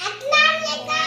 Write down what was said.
Atlantic